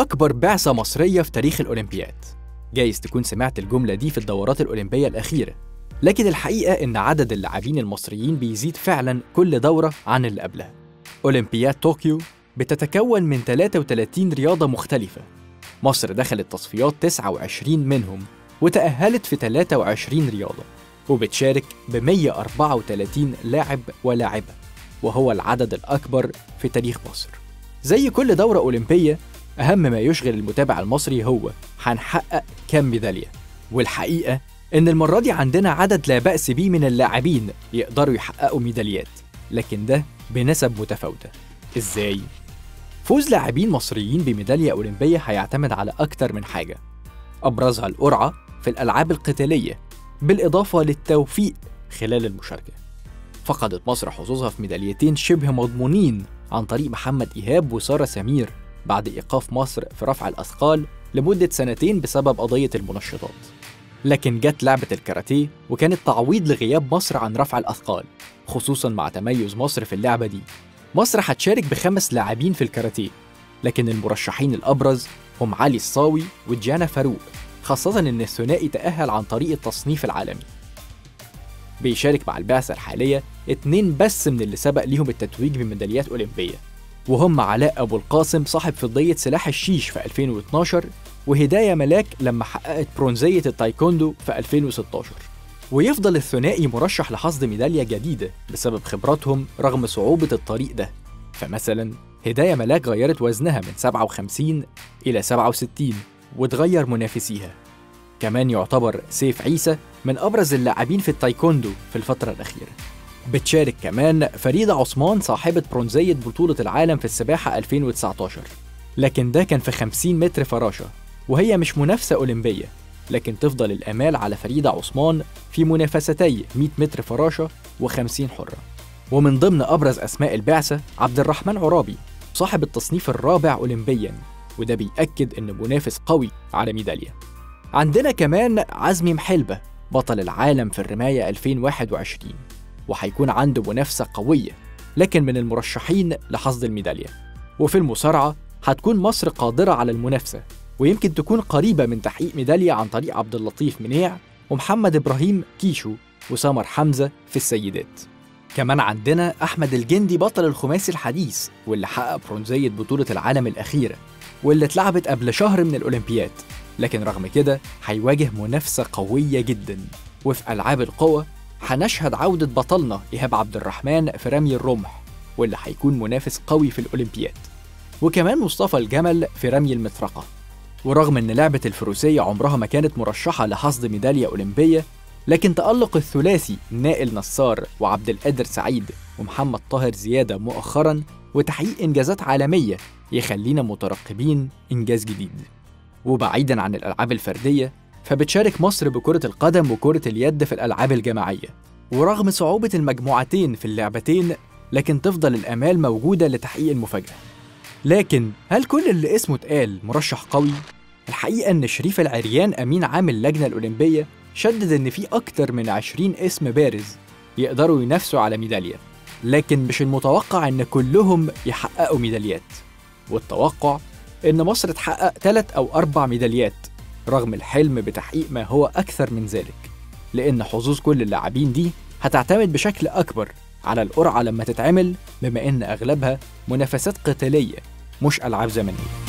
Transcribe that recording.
أكبر بعثة مصرية في تاريخ الأولمبياد. جايز تكون سمعت الجملة دي في الدورات الأولمبية الأخيرة. لكن الحقيقة إن عدد اللاعبين المصريين بيزيد فعلا كل دورة عن اللي قبلها. أولمبياد طوكيو بتتكون من 33 رياضة مختلفة. مصر دخلت تصفيات 29 منهم وتأهلت في 23 رياضة وبتشارك ب 134 لاعب ولاعبة وهو العدد الأكبر في تاريخ مصر. زي كل دورة أولمبية أهم ما يشغل المتابع المصري هو هنحقق كام ميدالية. والحقيقة إن المرة دي عندنا عدد لا بأس به من اللاعبين يقدروا يحققوا ميداليات لكن ده بنسب متفاوتة. إزاي؟ فوز لاعبين مصريين بميدالية أولمبية هيعتمد على أكتر من حاجة. أبرزها القرعة في الألعاب القتالية بالإضافة للتوفيق خلال المشاركة. فقدت مصر حظوظها في ميداليتين شبه مضمونين عن طريق محمد إيهاب وسارة سمير. بعد إيقاف مصر في رفع الأثقال لمدة سنتين بسبب قضية المنشطات. لكن جت لعبة الكاراتيه وكانت تعويض لغياب مصر عن رفع الأثقال خصوصا مع تميز مصر في اللعبة دي. مصر هتشارك بخمس لاعبين في الكاراتيه لكن المرشحين الأبرز هم علي الصاوي وجانا فاروق خاصة إن الثنائي تأهل عن طريق التصنيف العالمي. بيشارك مع البعثة الحالية اتنين بس من اللي سبق ليهم التتويج بميداليات أولمبية. وهم علاء أبو القاسم صاحب فضية سلاح الشيش في 2012 وهداية ملاك لما حققت برونزية التايكوندو في 2016 ويفضل الثنائي مرشح لحصد ميدالية جديدة بسبب خبراتهم رغم صعوبة الطريق ده. فمثلا هداية ملاك غيرت وزنها من 57 إلى 67 وتغير منافسيها. كمان يعتبر سيف عيسى من أبرز اللاعبين في التايكوندو في الفترة الأخيرة. بتشارك كمان فريدة عثمان صاحبة برونزية بطولة العالم في السباحة 2019 لكن ده كان في 50 متر فراشة وهي مش منافسة أولمبية لكن تفضل الآمال على فريدة عثمان في منافستي 100 متر فراشة و50 حرة. ومن ضمن أبرز أسماء البعثة عبد الرحمن عرابي صاحب التصنيف الرابع أولمبيا وده بيأكد إنه منافس قوي على ميدالية. عندنا كمان عزمي محلبة بطل العالم في الرماية 2021 وهيكون عنده منافسة قوية. لكن من المرشحين لحصد الميدالية. وفي المصارعة هتكون مصر قادرة على المنافسة. ويمكن تكون قريبة من تحقيق ميدالية عن طريق عبد اللطيف منيع ومحمد إبراهيم كيشو وسامر حمزة في السيدات. كمان عندنا أحمد الجندي بطل الخماسي الحديث واللي حقق برونزية بطولة العالم الأخيرة واللي اتلعبت قبل شهر من الأولمبياد. لكن رغم كده هيواجه منافسة قوية جدا. وفي ألعاب القوى هنشهد عودة بطلنا إيهاب عبد الرحمن في رمي الرمح واللي هيكون منافس قوي في الأولمبياد. وكمان مصطفى الجمل في رمي المطرقة. ورغم إن لعبة الفروسية عمرها ما كانت مرشحة لحصد ميدالية أولمبية لكن تألق الثلاثي نائل نصار وعبد القادر سعيد ومحمد طاهر زيادة مؤخرا وتحقيق إنجازات عالمية يخلينا مترقبين إنجاز جديد. وبعيدا عن الألعاب الفردية فبتشارك مصر بكرة القدم وكرة اليد في الألعاب الجماعية. ورغم صعوبة المجموعتين في اللعبتين لكن تفضل الآمال موجودة لتحقيق المفاجأة. لكن هل كل اللي اسمه اتقال مرشح قوي؟ الحقيقة إن شريف العريان أمين عام اللجنة الأولمبية شدد إن في أكتر من 20 اسم بارز يقدروا ينافسوا على ميدالية لكن مش المتوقع إن كلهم يحققوا ميداليات. والتوقع إن مصر تحقق ثلاث أو أربع ميداليات رغم الحلم بتحقيق ما هو أكثر من ذلك لأن حظوظ كل اللاعبين دي هتعتمد بشكل أكبر على القرعة لما تتعمل بما إن أغلبها منافسات قتالية مش ألعاب زمنية.